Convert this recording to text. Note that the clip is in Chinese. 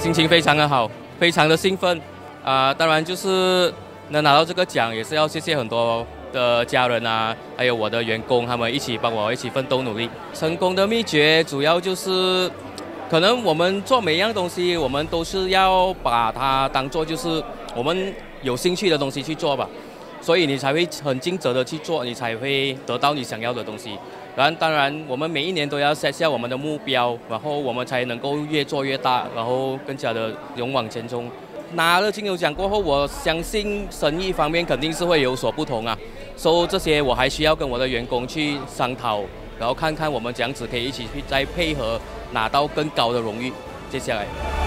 心情非常的好，非常的兴奋啊！当然就是能拿到这个奖，也是要谢谢很多的家人啊，还有我的员工，他们一起帮我一起奋斗努力。成功的秘诀主要就是，可能我们做每一样东西，我们都是要把它当做就是我们有兴趣的东西去做吧。所以你才会很尽责的去做，你才会得到你想要的东西。然后当然，我们每一年都要设下我们的目标，然后我们才能够越做越大，然后更加的勇往前冲。拿了金牛奖过后，我相信生意方面肯定是会有所不同啊。所以这些我还需要跟我的员工去商讨，然后看看我们这样子可以一起去再配合，拿到更高的荣誉。接下来。